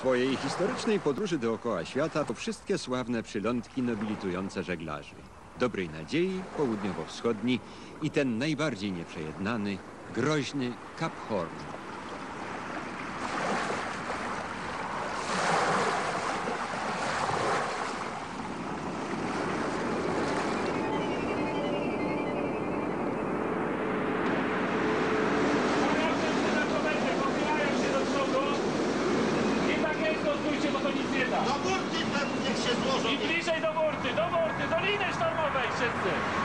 swojej historycznej podróży dookoła świata to wszystkie sławne przylądki nobilitujące żeglarzy. Dobrej Nadziei, południowo-wschodni i ten najbardziej nieprzejednany, groźny Cap Horn. Tuesday.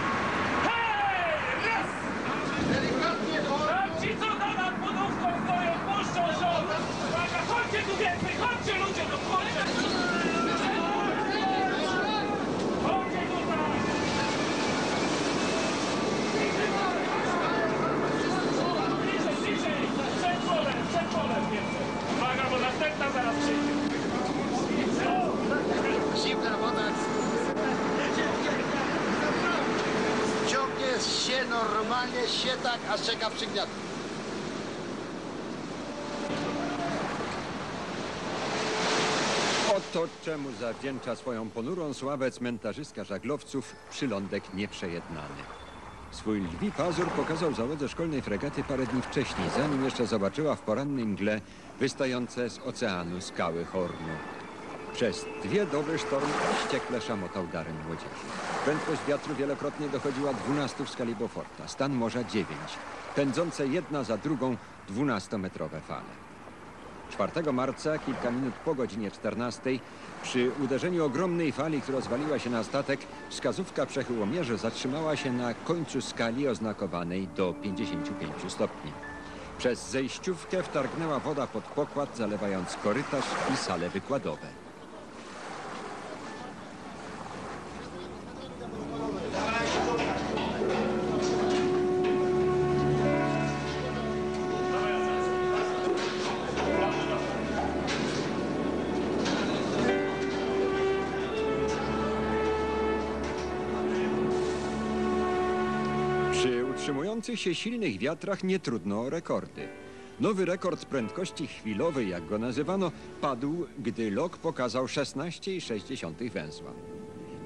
Normalnie, się tak, a czeka przygniat. Oto czemu zawdzięcza swoją ponurą sławę cmentarzyska żaglowców przylądek nieprzejednany. Swój lwi pazur pokazał załodze szkolnej fregaty parę dni wcześniej, zanim jeszcze zobaczyła w porannej mgle wystające z oceanu skały Hornu. Przez dwie doby sztorm wściekle szamotał darem młodzieży. Prędkość wiatru wielokrotnie dochodziła 12 w skali Beauforta, stan morza 9, pędzące jedna za drugą 12-metrowe fale. 4 marca, kilka minut po godzinie 14, przy uderzeniu ogromnej fali, która zwaliła się na statek, wskazówka przechyłomierzy zatrzymała się na końcu skali oznakowanej do 55 stopni. Przez zejściówkę wtargnęła woda pod pokład, zalewając korytarz i sale wykładowe. Utrzymujących się silnych wiatrach nie trudno o rekordy. Nowy rekord prędkości chwilowej, jak go nazywano, padł, gdy lok pokazał 16,6 węzła.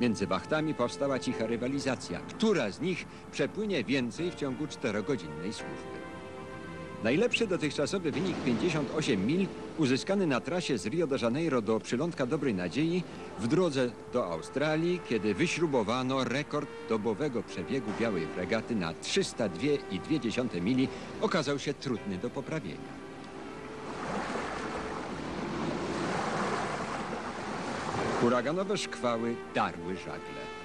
Między wachtami powstała cicha rywalizacja. Która z nich przepłynie więcej w ciągu czterogodzinnej służby? Najlepszy dotychczasowy wynik 58 mil uzyskany na trasie z Rio de Janeiro do przylądka Dobrej Nadziei w drodze do Australii, kiedy wyśrubowano rekord dobowego przebiegu białej fregaty na 302,2 mili, okazał się trudny do poprawienia. Huraganowe szkwały darły żagle.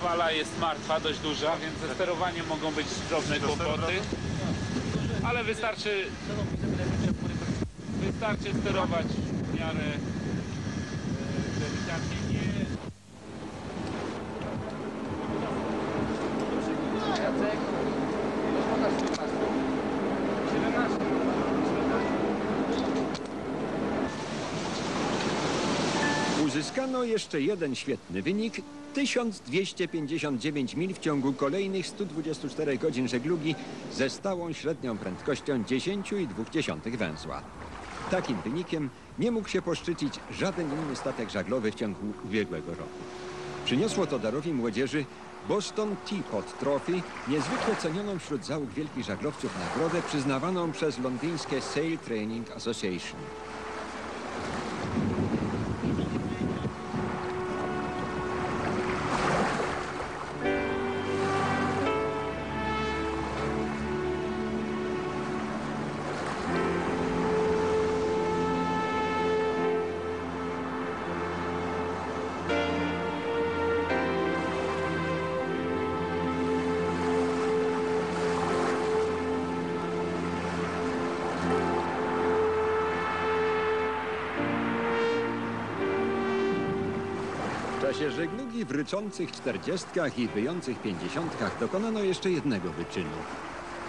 Fala jest martwa, dość duża, więc ze sterowaniem mogą być drobne kłopoty. Ale wystarczy, wystarczy sterować w miarę e, delikatnie. Nie, Uzyskano jeszcze jeden świetny wynik 1259 mil w ciągu kolejnych 124 godzin żeglugi ze stałą średnią prędkością 10,2 węzła. Takim wynikiem nie mógł się poszczycić żaden inny statek żaglowy w ciągu ubiegłego roku. Przyniosło to darowi młodzieży Boston Teapot Trophy, niezwykle cenioną wśród załóg wielkich żaglowców nagrodę przyznawaną przez londyńskie Sail Training Association. Czasie żeglugi w ryczących czterdziestkach i wyjących pięćdziesiątkach dokonano jeszcze jednego wyczynu.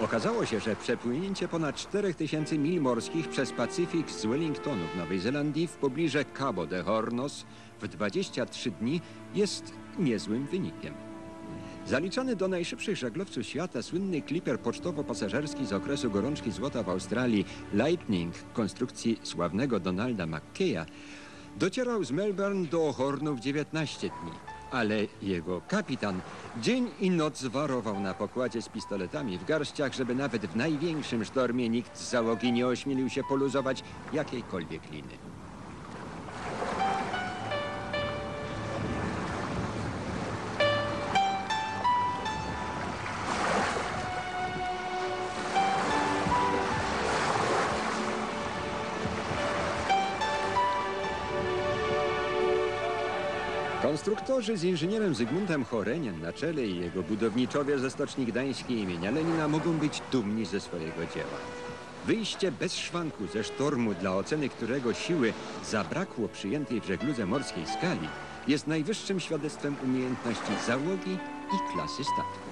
Okazało się, że przepłynięcie ponad 4000 mil morskich przez Pacyfik z Wellingtonu w Nowej Zelandii w pobliżu Cabo de Hornos w 23 dni jest niezłym wynikiem. Zaliczany do najszybszych żaglowców świata słynny kliper pocztowo-pasażerski z okresu gorączki złota w Australii Lightning konstrukcji sławnego Donalda McKeya docierał z Melbourne do Hornu w 19 dni. Ale jego kapitan dzień i noc warował na pokładzie z pistoletami w garściach, żeby nawet w największym sztormie nikt z załogi nie ośmielił się poluzować jakiejkolwiek liny. Konstruktorzy z inżynierem Zygmuntem Choreniem na czele i jego budowniczowie ze Stoczni Gdańskiej imienia Lenina mogą być dumni ze swojego dzieła. Wyjście bez szwanku ze sztormu, dla oceny którego siły zabrakło przyjętej w żegludze morskiej skali, jest najwyższym świadectwem umiejętności załogi i klasy statku.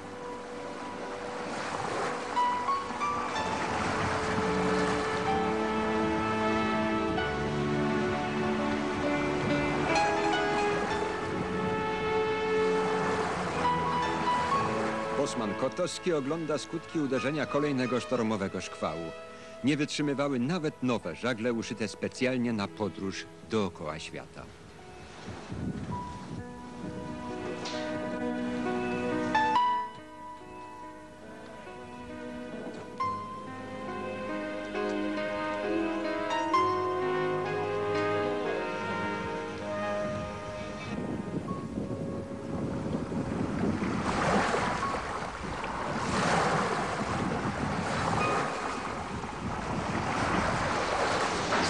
Bosman Kotowski ogląda skutki uderzenia kolejnego sztormowego szkwału. Nie wytrzymywały nawet nowe żagle uszyte specjalnie na podróż dookoła świata.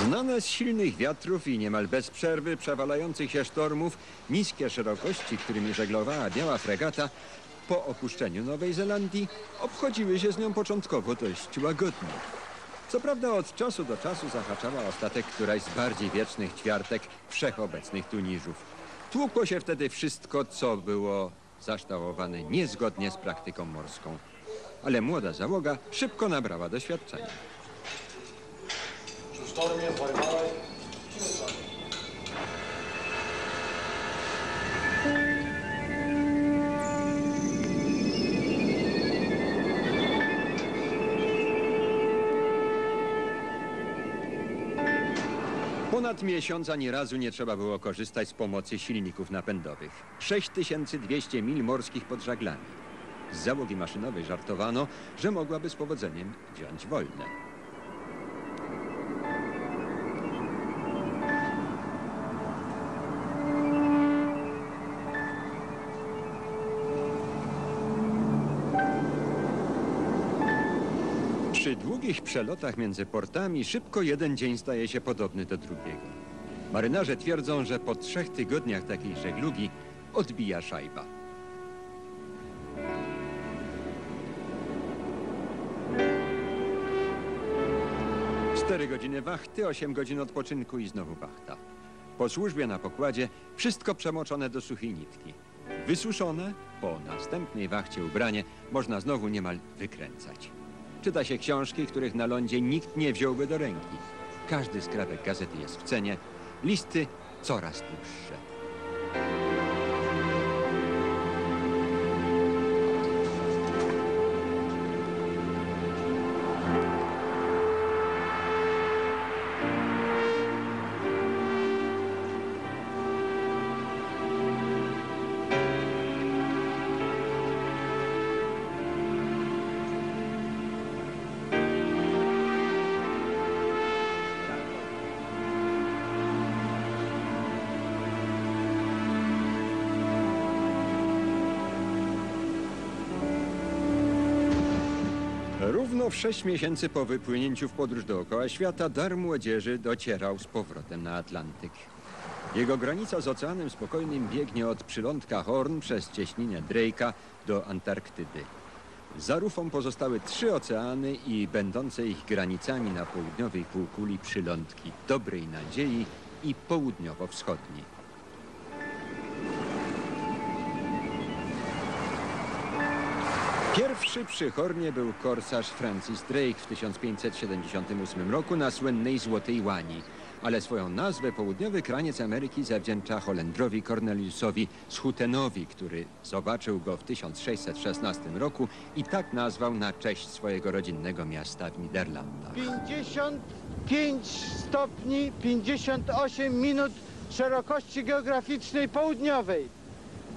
Znane z silnych wiatrów i niemal bez przerwy przewalających się sztormów, niskie szerokości, którymi żeglowała biała fregata, po opuszczeniu Nowej Zelandii obchodziły się z nią początkowo dość łagodnie. Co prawda od czasu do czasu zahaczała o statek któraś z bardziej wiecznych ćwiartek wszechobecnych tuniżów. Tłukło się wtedy wszystko, co było zaształowane niezgodnie z praktyką morską. Ale młoda załoga szybko nabrała doświadczenia. Przy sztormie, pojmałeś. Ponad miesiąc ani razu nie trzeba było korzystać z pomocy silników napędowych. 6200 mil morskich pod żaglami. Z załogi maszynowej żartowano, że mogłaby z powodzeniem wziąć wojnę. Przy długich przelotach między portami szybko jeden dzień staje się podobny do drugiego. Marynarze twierdzą, że po trzech tygodniach takiej żeglugi odbija szajba. Cztery godziny wachty, osiem godzin odpoczynku i znowu wachta. Po służbie na pokładzie wszystko przemoczone do suchej nitki. Wysuszone, po następnej wachcie ubranie można znowu niemal wykręcać. Czyta się książki, których na lądzie nikt nie wziąłby do ręki. Każdy skrawek gazety jest w cenie, listy coraz dłuższe. Równo w sześć miesięcy po wypłynięciu w podróż dookoła świata dar młodzieży docierał z powrotem na Atlantyk. Jego granica z Oceanem Spokojnym biegnie od przylądka Horn przez cieśninę Drake'a do Antarktydy. Za rufą pozostały trzy oceany i będące ich granicami na południowej półkuli przylądki Dobrej Nadziei i południowo-wschodniej. Pierwszy przy Hornie był korsarz Francis Drake w 1578 roku na słynnej Złotej Łani. ale swoją nazwę południowy kraniec Ameryki zawdzięcza Holendrowi Corneliusowi Schutenowi, który zobaczył go w 1616 roku i tak nazwał na cześć swojego rodzinnego miasta w Niderlandach. 55 stopni 58 minut szerokości geograficznej południowej.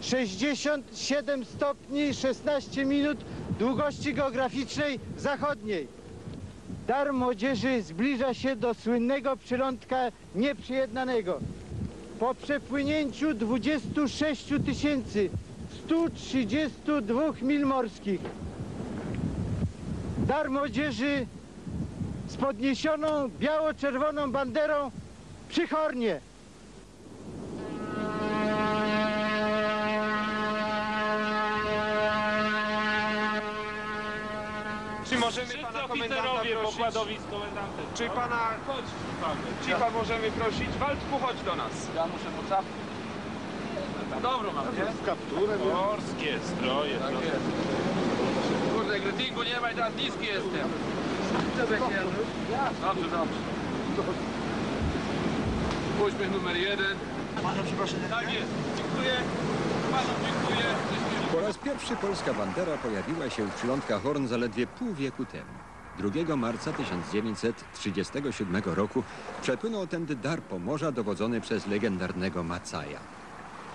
67 stopni 16 minut długości geograficznej zachodniej. Dar młodzieży zbliża się do słynnego przylądka nieprzyjednanego. Po przepłynięciu 26 tysięcy 132 mil morskich Dar młodzieży z podniesioną biało-czerwoną banderą przy Hornie. Możemy Wszyscy pana komendanta oficerowie prosić? pokładowi z komendantem. Czy pana Chodź, Paweł. cipa możemy prosić? Waldku, chodź do nas. Ja muszę po czapkę. Dobrą mam, nie? Z kapturem. Morskie stroje. Tak to- Kurde, krytyku nie ma i teraz niski jestem. Dobrze, dobrze. Uśmiech numer jeden. Tak jest. Dziękuję. Panu dziękuję. Po raz pierwszy polska bandera pojawiła się w przylądka Horn zaledwie pół wieku temu. 2 marca 1937 roku przepłynął tędy dar Pomorza dowodzony przez legendarnego Macaja.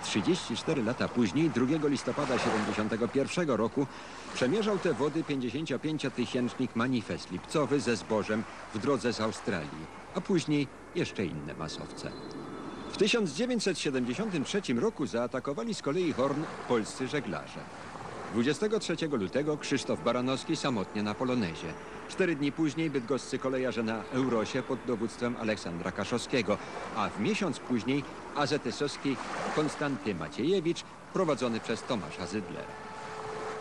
34 lata później, 2 listopada 71 roku, przemierzał te wody 55-tysięcznik manifest lipcowy ze zbożem w drodze z Australii, a później jeszcze inne masowce. W 1973 roku zaatakowali z kolei Horn polscy żeglarze. 23 lutego Krzysztof Baranowski samotnie na Polonezie. Cztery dni później bydgoscy kolejarze na Eurosie pod dowództwem Aleksandra Kaszowskiego, a w miesiąc później AZS-owski Konstanty Maciejewicz prowadzony przez Tomasza Zydlera.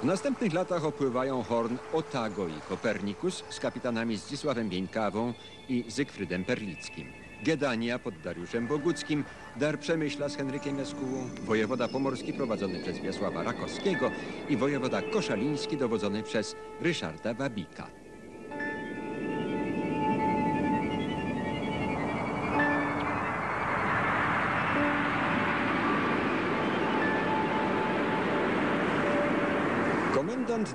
W następnych latach opływają Horn Otago i Kopernikus z kapitanami Zdzisławem Bieńkawą i Zygfrydem Perlickim. Gedania pod Dariuszem Boguckim, Dar Przemyśla z Henrykiem Jaskułą, wojewoda pomorski prowadzony przez Wiesława Rakowskiego. I wojewoda koszaliński dowodzony przez Ryszarda Wabika.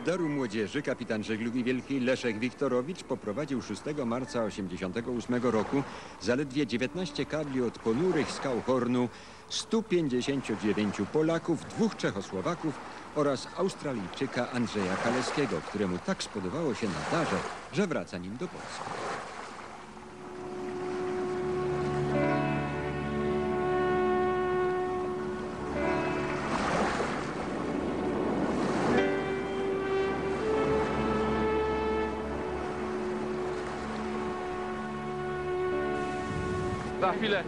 Daru Młodzieży, kapitan żeglugi wielkiej Leszek Wiktorowicz poprowadził 6 marca 1988 roku zaledwie 19 kabli od ponurych skał Hornu 159 Polaków, dwóch Czechosłowaków oraz Australijczyka Andrzeja Kaleskiego, któremu tak spodobało się na darze, że wraca nim do Polski. Za chwilę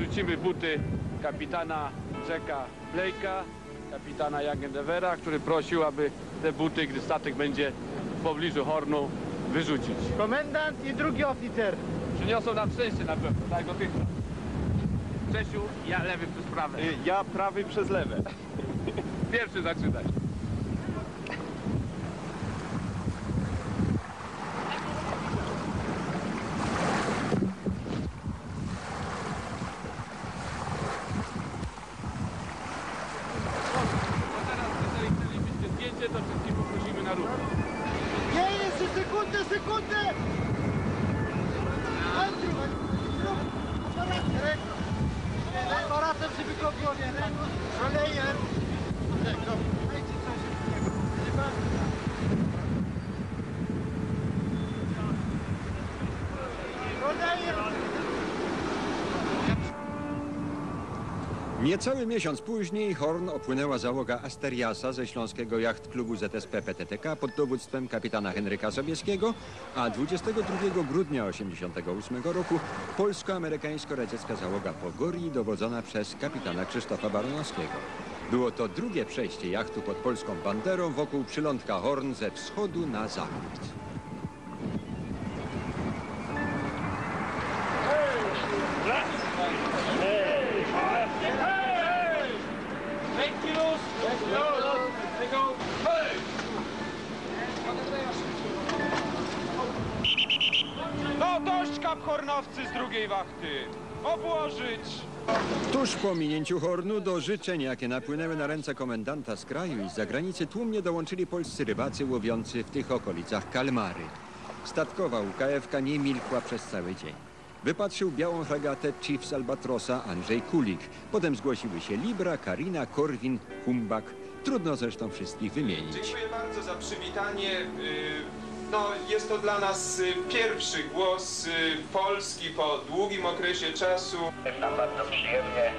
rzucimy buty kapitana Jacka Blake'a, kapitana Jagendewera, który prosił, aby te buty, gdy statek będzie w pobliżu Hornu, wyrzucić. Komendant i drugi oficer. Przyniosą nam szczęście na pewno, tak dotychczas. Czesiu, ja lewy przez prawy. Ja prawy przez lewe. Pierwszy zaczynaj. To teraz, jeżeli chcielibyście zdjęcie, to wszystkich poprosimy na ruch. Nie, jeszcze sekundę, sekundę! Andrew, zrób aparatem. Aparatem, żeby go było widać. Szalejem. Dajcie coś. Nie bardzo. Szalejem. Niecały miesiąc później Horn opłynęła załoga Asteriasa ze śląskiego jacht klubu ZSP PTTK pod dowództwem kapitana Henryka Sobieskiego, a 22 grudnia 1988 roku polsko-amerykańsko-radziecka załoga Pogorii dowodzona przez kapitana Krzysztofa Baranowskiego. Było to drugie przejście jachtu pod polską banderą wokół przylądka Horn ze wschodu na zachód. Hornowcy z drugiej wachty. Obłożyć! Tuż po minięciu Hornu do życzeń, jakie napłynęły na ręce komendanta z kraju i z zagranicy, tłumnie dołączyli polscy rybacy łowiący w tych okolicach kalmary. Statkowa UKF-ka nie milkła przez cały dzień. Wypatrzył białą fregatę Chiefs Albatrosa Andrzej Kulik. Potem zgłosiły się Libra, Karina, Korwin, Humbak. Trudno zresztą wszystkich wymienić. Dziękuję bardzo za przywitanie. Y, No, jest to dla nas y, pierwszy głos y, Polski po długim okresie czasu. Jest nam bardzo przyjemnie.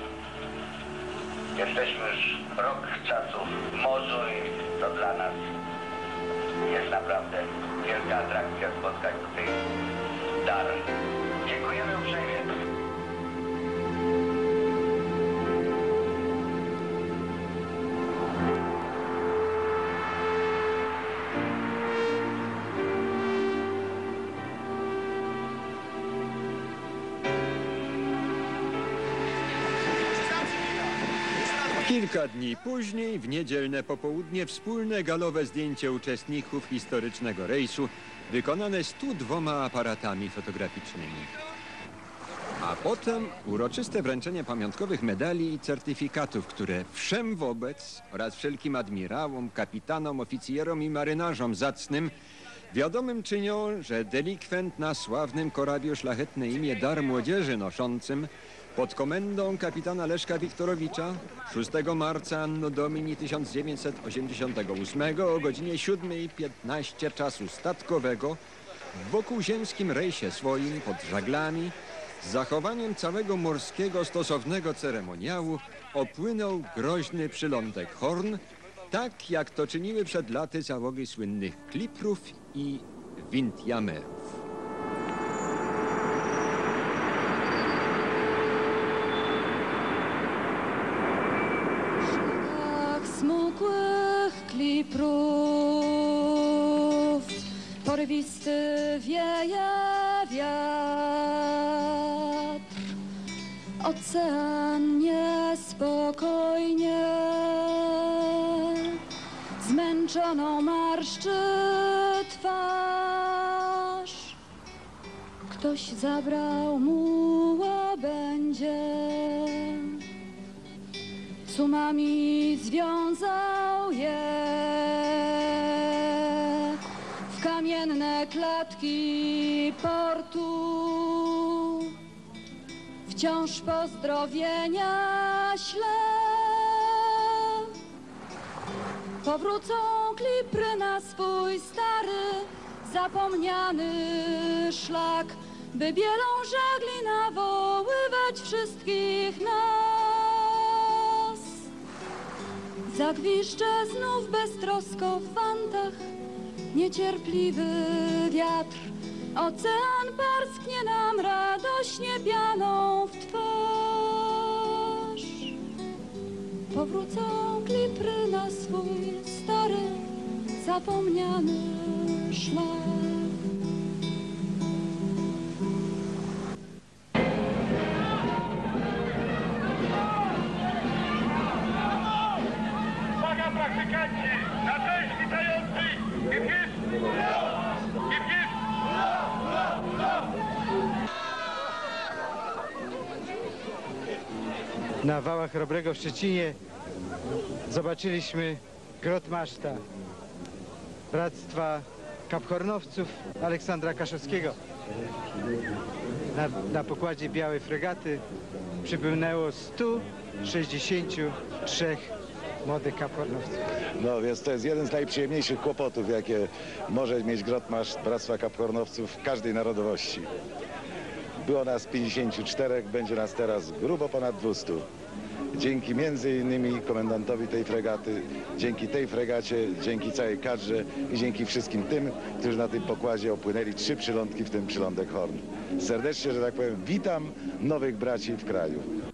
Jesteśmy już rok czasu w morzu i to dla nas jest naprawdę wielka atrakcja spotkać tutaj dar. Dziękujemy uprzejmie. Kilka dni później, w niedzielne popołudnie, wspólne galowe zdjęcie uczestników historycznego rejsu wykonane 102 aparatami fotograficznymi. A potem uroczyste wręczenie pamiątkowych medali i certyfikatów, które wszem wobec oraz wszelkim admirałom, kapitanom, oficjerom i marynarzom zacnym wiadomym czynią, że delikwent na sławnym korabie o szlachetne imię Dar Młodzieży noszącym pod komendą kapitana Leszka Wiktorowicza 6 marca Anno Domini 1988 o godzinie 7.15 czasu statkowego w wokółziemskim rejsie swoim pod żaglami z zachowaniem całego morskiego stosownego ceremoniału opłynął groźny przylądek Horn, tak jak to czyniły przed laty załogi słynnych kliprów i windjamerów. Tak smukłych kliprów Porwisty wieje wiatr Ocean niespokojnie Zmęczoną marszczy twarz. Ktoś zabrał mu łabędzie Sumami związał portu. Wciąż pozdrowienia ślę. Powrócą klipry na swój stary, zapomniany szlak, by bielą żagli nawoływać wszystkich nas. Zagwiszcze znów beztrosko w wantach, niecierpliwy wiatr. Ocean parsknie nam radośnie pianą w twarz. Powrócą klipry na swój stary, zapomniany szlak. Na wałach Chrobrego w Szczecinie zobaczyliśmy grot maszta Bractwa Kaphornowców Aleksandra Kaszowskiego. Na, na pokładzie białej fregaty przypłynęło 163 młodych kaphornowców. No więc to jest jeden z najprzyjemniejszych kłopotów, jakie może mieć Grotmasz Bractwa Kapkornowców w każdej narodowości. Było nas 54, będzie nas teraz grubo ponad 200. Dzięki między innymi komendantowi tej fregaty, dzięki tej fregacie, dzięki całej kadrze i dzięki wszystkim tym, którzy na tym pokładzie opłynęli trzy przylądki, w tym przylądek Horn. Serdecznie, że tak powiem, witam nowych braci w kraju.